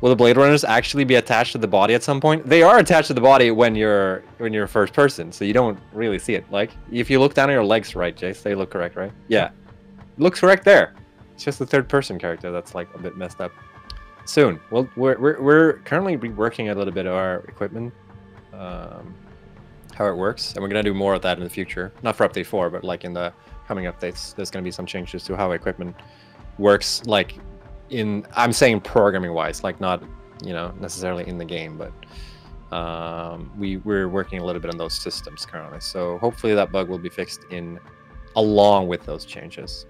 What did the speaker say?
Will the blade runners actually be attached to the body at some point? They are attached to the body when you're when you're first person, so you don't really see it. Like if you look down at your legs, right, Jace? They look correct, right? Yeah, looks correct there. It's just the third person character that's like a bit messed up. Soon, well, we're we're, we're currently reworking a little bit of our equipment, um, how it works, and we're gonna do more of that in the future. Not for update four, but like in the coming updates, there's gonna be some changes to how equipment works, like in I'm saying programming wise, like not you know necessarily in the game, but um, we we're working a little bit on those systems currently. So hopefully that bug will be fixed in along with those changes.